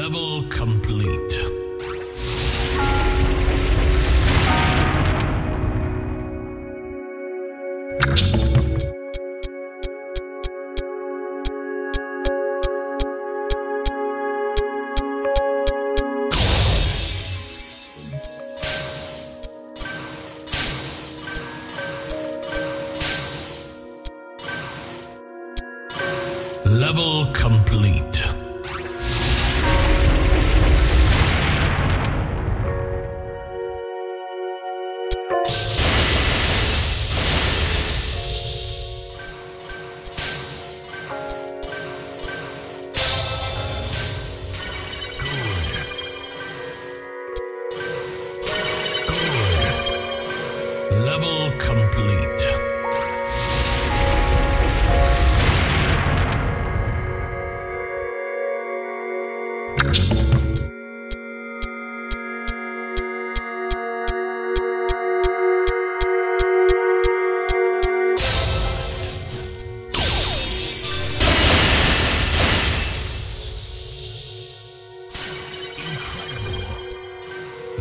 Level complete. Level complete.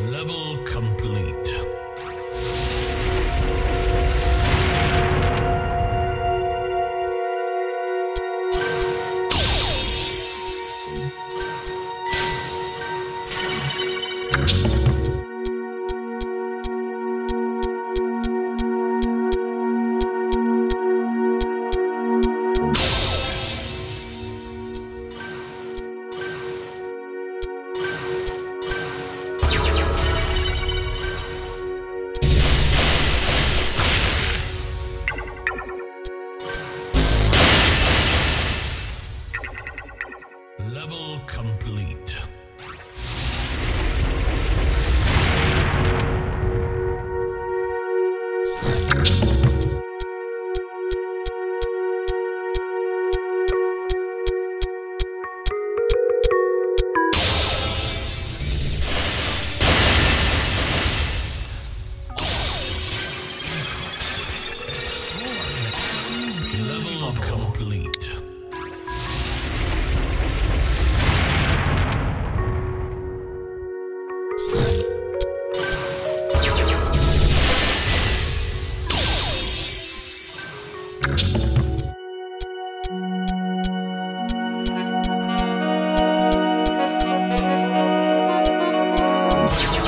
Level complete. Job complete. Thank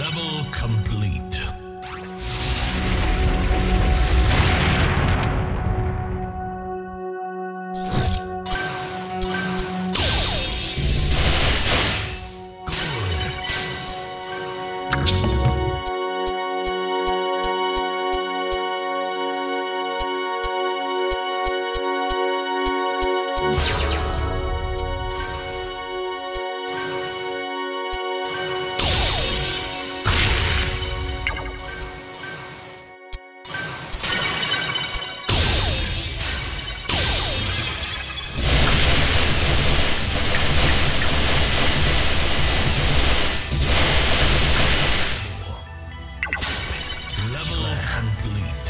Level complete. and.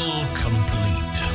Complete.